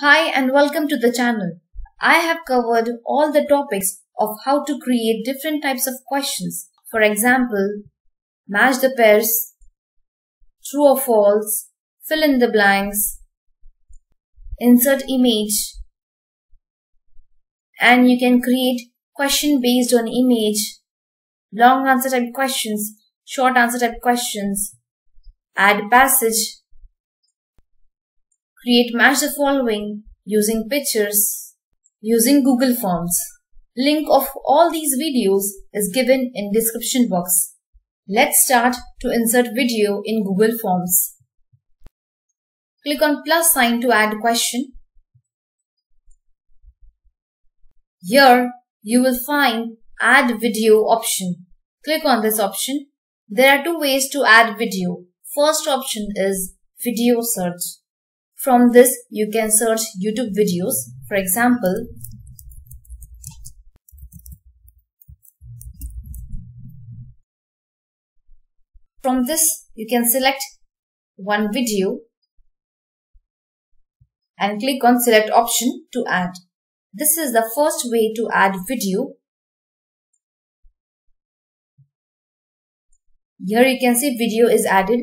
Hi and welcome to the channel. I have covered all the topics of how to create different types of questions. For example, match the pairs, true or false, fill in the blanks, insert image, and you can create question based on image, long answer type questions, short answer type questions, add passage, create match the following using pictures, using Google Forms. Link of all these videos is given in description box. Let's start to insert video in Google Forms. Click on plus sign to add question. Here you will find add video option. Click on this option. There are two ways to add video. First option is video search. From this you can search YouTube videos. For example, from this you can select one video and click on select option to add. This is the first way to add video. Here you can see video is added.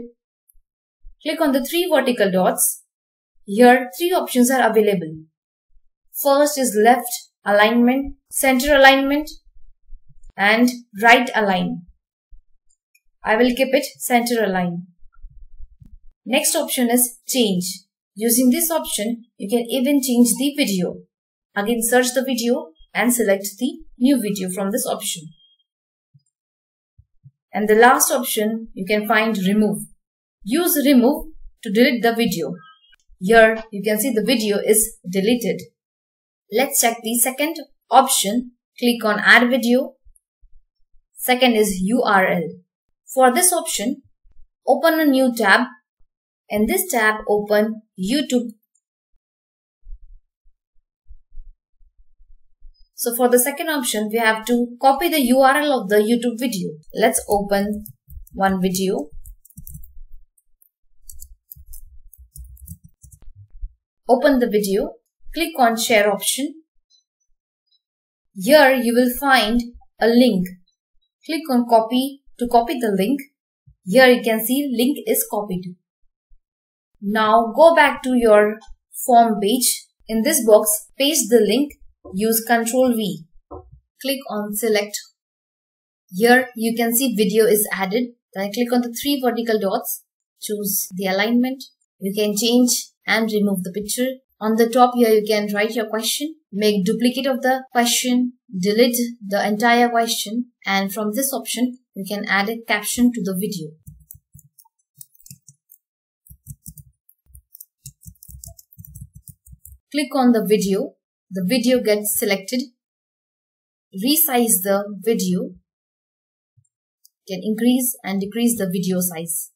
Click on the three vertical dots. Here three options are available. First is left alignment, center alignment and right align. I will keep it center align. Next option is change. Using this option, you can even change the video. Again search the video and select the new video from this option. And the last option you can find remove. Use remove to delete the video. Here you can see the video is deleted. Let's check the second option. Click on add video. Second is URL. For this option, open a new tab. In this tab, open YouTube So for the second option, we have to copy the URL of the YouTube video. Let's open one video. Open the video. Click on share option. Here you will find a link. Click on copy to copy the link. Here you can see link is copied. Now go back to your form page. In this box, paste the link use Ctrl V. Click on select. Here you can see video is added. Then click on the three vertical dots. Choose the alignment. You can change and remove the picture. On the top here you can write your question. Make duplicate of the question. Delete the entire question. And from this option you can add a caption to the video. Click on the video the video gets selected. Resize the video. Can increase and decrease the video size.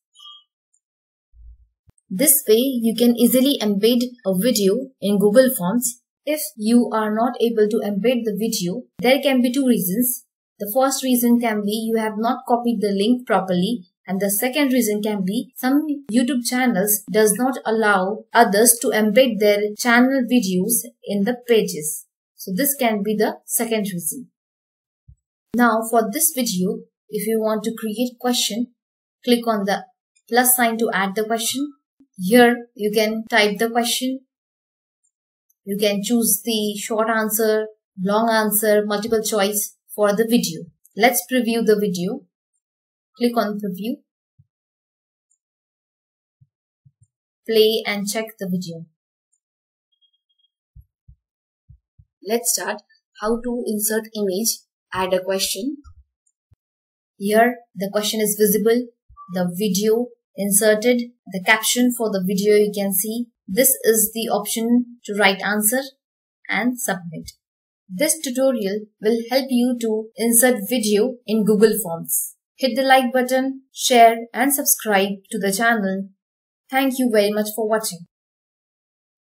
This way you can easily embed a video in Google Forms. If you are not able to embed the video, there can be two reasons. The first reason can be you have not copied the link properly and the second reason can be some YouTube channels does not allow others to embed their channel videos in the pages. So this can be the second reason. Now for this video, if you want to create question, click on the plus sign to add the question. Here you can type the question. You can choose the short answer, long answer, multiple choice for the video. Let's preview the video. Click on preview. Play and check the video. Let's start how to insert image, add a question. Here the question is visible, the video inserted, the caption for the video you can see. This is the option to write answer and submit. This tutorial will help you to insert video in Google Forms. Hit the like button, share and subscribe to the channel. Thank you very much for watching.